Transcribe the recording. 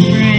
friend.